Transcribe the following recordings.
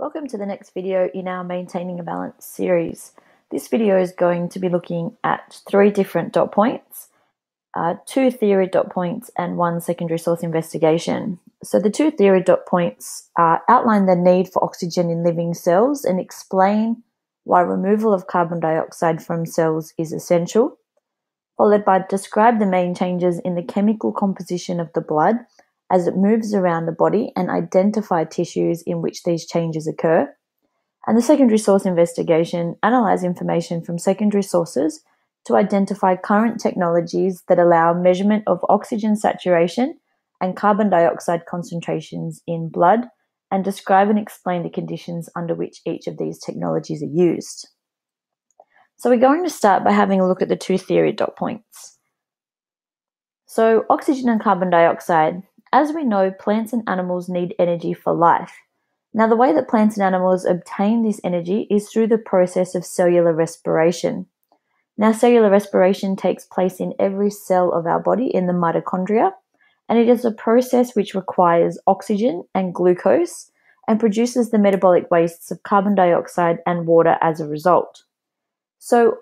Welcome to the next video in our Maintaining a Balance series. This video is going to be looking at three different dot points, uh, two theory dot points and one secondary source investigation. So the two theory dot points uh, outline the need for oxygen in living cells and explain why removal of carbon dioxide from cells is essential, followed by describe the main changes in the chemical composition of the blood as it moves around the body and identify tissues in which these changes occur. And the secondary source investigation analyze information from secondary sources to identify current technologies that allow measurement of oxygen saturation and carbon dioxide concentrations in blood and describe and explain the conditions under which each of these technologies are used. So we're going to start by having a look at the two theory dot points. So oxygen and carbon dioxide as we know, plants and animals need energy for life. Now, the way that plants and animals obtain this energy is through the process of cellular respiration. Now, cellular respiration takes place in every cell of our body in the mitochondria, and it is a process which requires oxygen and glucose and produces the metabolic wastes of carbon dioxide and water as a result. So,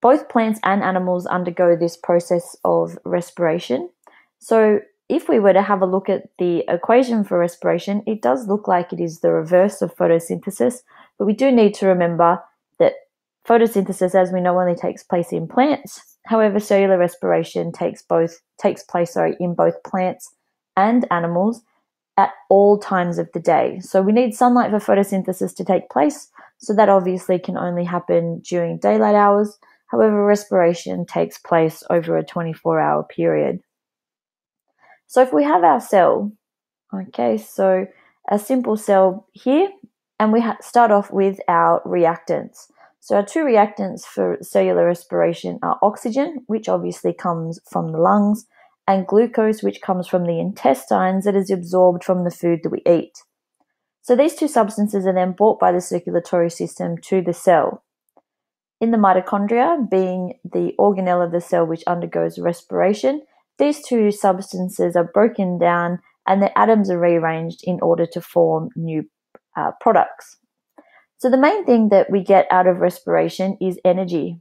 both plants and animals undergo this process of respiration. So, if we were to have a look at the equation for respiration, it does look like it is the reverse of photosynthesis, but we do need to remember that photosynthesis, as we know, only takes place in plants. However, cellular respiration takes both takes place sorry, in both plants and animals at all times of the day. So we need sunlight for photosynthesis to take place. So that obviously can only happen during daylight hours. However, respiration takes place over a 24 hour period. So if we have our cell, okay, so a simple cell here, and we start off with our reactants. So our two reactants for cellular respiration are oxygen, which obviously comes from the lungs, and glucose, which comes from the intestines that is absorbed from the food that we eat. So these two substances are then brought by the circulatory system to the cell. In the mitochondria, being the organelle of the cell which undergoes respiration, these two substances are broken down and the atoms are rearranged in order to form new uh, products. So, the main thing that we get out of respiration is energy.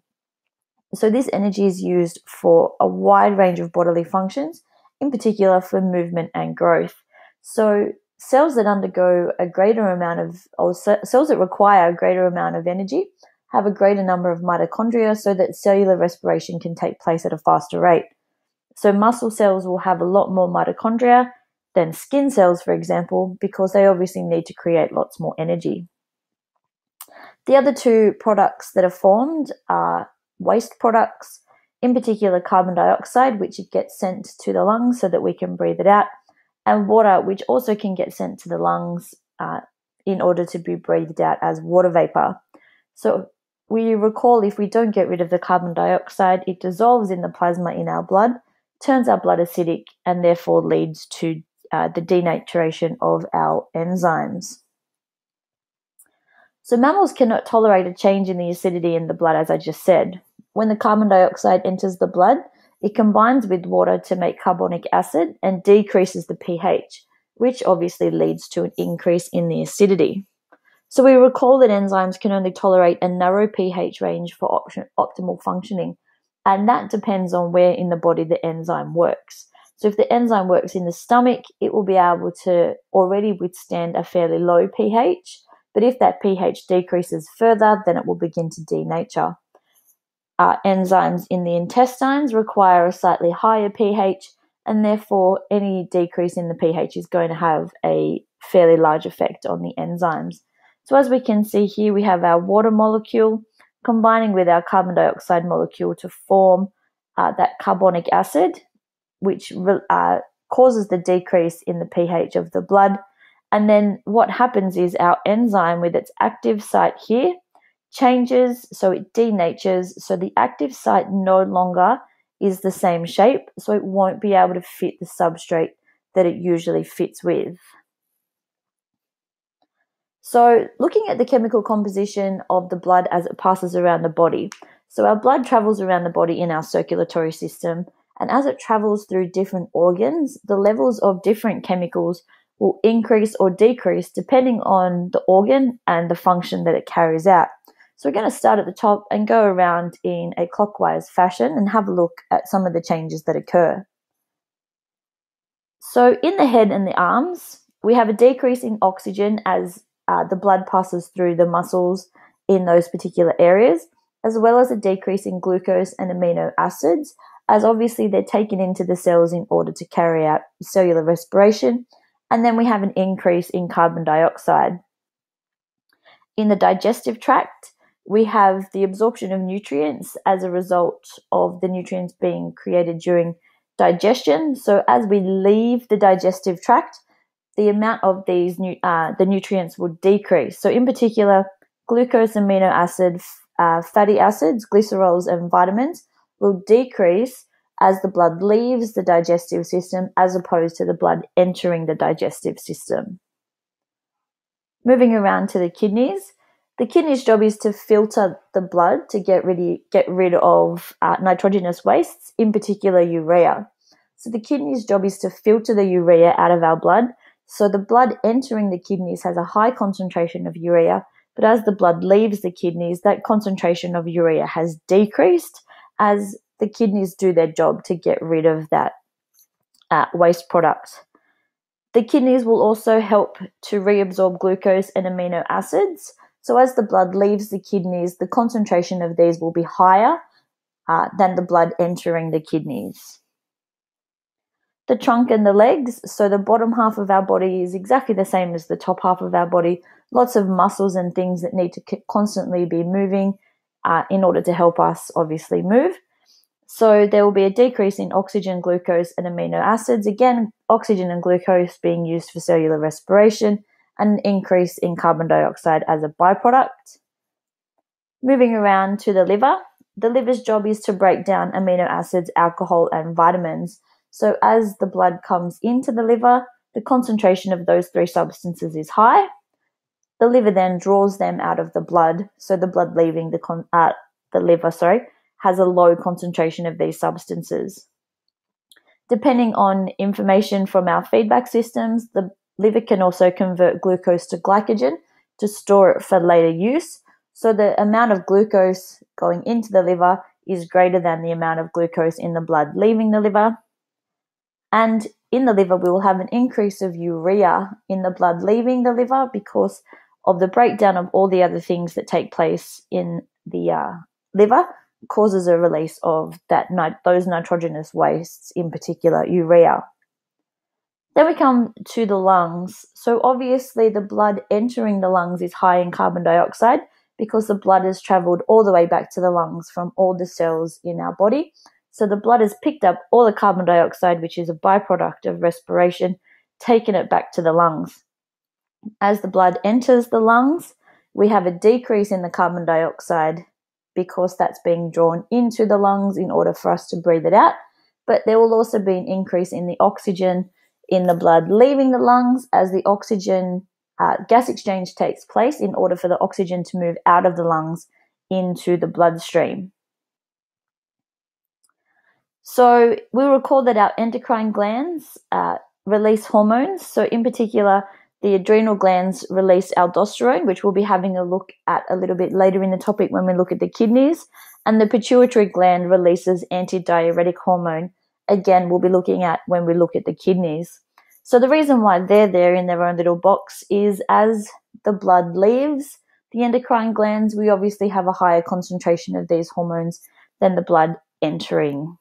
So, this energy is used for a wide range of bodily functions, in particular for movement and growth. So, cells that undergo a greater amount of, or cells that require a greater amount of energy, have a greater number of mitochondria so that cellular respiration can take place at a faster rate. So muscle cells will have a lot more mitochondria than skin cells, for example, because they obviously need to create lots more energy. The other two products that are formed are waste products, in particular carbon dioxide, which gets sent to the lungs so that we can breathe it out, and water, which also can get sent to the lungs uh, in order to be breathed out as water vapor. So we recall if we don't get rid of the carbon dioxide, it dissolves in the plasma in our blood turns our blood acidic and therefore leads to uh, the denaturation of our enzymes. So, mammals cannot tolerate a change in the acidity in the blood, as I just said. When the carbon dioxide enters the blood, it combines with water to make carbonic acid and decreases the pH, which obviously leads to an increase in the acidity. So, we recall that enzymes can only tolerate a narrow pH range for op- optimal functioning, and that depends on where in the body the enzyme works. So if the enzyme works in the stomach, it will be able to already withstand a fairly low pH. But if that pH decreases further, then it will begin to denature. Uh, enzymes in the intestines require a slightly higher pH, and therefore any decrease in the pH is going to have a fairly large effect on the enzymes. So as we can see here, we have our water molecule combining with our carbon dioxide molecule to form uh, that carbonic acid, which uh, causes the decrease in the pH of the blood. And then what happens is our enzyme, with its active site here, changes, so it denatures, so the active site no longer is the same shape, so it won't be able to fit the substrate that it usually fits with. So, looking at the chemical composition of the blood as it passes around the body. So, our blood travels around the body in our circulatory system, and as it travels through different organs, the levels of different chemicals will increase or decrease depending on the organ and the function that it carries out. So we're going to start at the top and go around in a clockwise fashion and have a look at some of the changes that occur. So in the head and the arms, we have a decrease in oxygen as uh, the blood passes through the muscles in those particular areas, as well as a decrease in glucose and amino acids, as obviously they're taken into the cells in order to carry out cellular respiration. And then we have an increase in carbon dioxide. In the digestive tract, we have the absorption of nutrients as a result of the nutrients being created during digestion. So as we leave the digestive tract, the amount of these nu- uh, the nutrients will decrease. So in particular, glucose, amino acid, uh, fatty acids, glycerols, and vitamins will decrease as the blood leaves the digestive system as opposed to the blood entering the digestive system. Moving around to the kidneys, the kidney's job is to filter the blood to get rid, get rid of uh, nitrogenous wastes, in particular urea. So the kidney's job is to filter the urea out of our blood. So the blood entering the kidneys has a high concentration of urea, but as the blood leaves the kidneys, that concentration of urea has decreased as the kidneys do their job to get rid of that uh, waste product. The kidneys will also help to reabsorb glucose and amino acids. So as the blood leaves the kidneys, the concentration of these will be higher uh, than the blood entering the kidneys. The trunk and the legs, so the bottom half of our body is exactly the same as the top half of our body. Lots of muscles and things that need to constantly be moving uh, in order to help us obviously move. So there will be a decrease in oxygen, glucose, and amino acids. Again, oxygen and glucose being used for cellular respiration and an increase in carbon dioxide as a byproduct. Moving around to the liver, the liver's job is to break down amino acids, alcohol, and vitamins. So, as the blood comes into the liver, the concentration of those three substances is high. The liver then draws them out of the blood, so the blood leaving the con- uh, the liver, sorry, has a low concentration of these substances. Depending on information from our feedback systems, the Liver can also convert glucose to glycogen to store it for later use. So the amount of glucose going into the liver is greater than the amount of glucose in the blood leaving the liver. And in the liver, we will have an increase of urea in the blood leaving the liver because of the breakdown of all the other things that take place in the uh, liver causes a release of that those nitrogenous wastes, in particular urea. Then we come to the lungs. So obviously the blood entering the lungs is high in carbon dioxide because the blood has traveled all the way back to the lungs from all the cells in our body. So the blood has picked up all the carbon dioxide, which is a byproduct of respiration, taken it back to the lungs. As the blood enters the lungs, we have a decrease in the carbon dioxide because that's being drawn into the lungs in order for us to breathe it out. But there will also be an increase in the oxygen in the blood leaving the lungs as the oxygen uh, gas exchange takes place in order for the oxygen to move out of the lungs into the bloodstream. So we recall that our endocrine glands uh, release hormones. So in particular, the adrenal glands release aldosterone, which we'll be having a look at a little bit later in the topic when we look at the kidneys. And the pituitary gland releases antidiuretic hormone, again, we'll be looking at when we look at the kidneys. So the reason why they're there in their own little box is as the blood leaves the endocrine glands, we obviously have a higher concentration of these hormones than the blood entering.